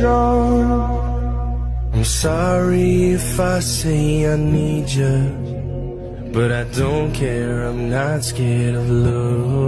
strong. I'm sorry if I say I need you, but I don't care. I'm not scared of love.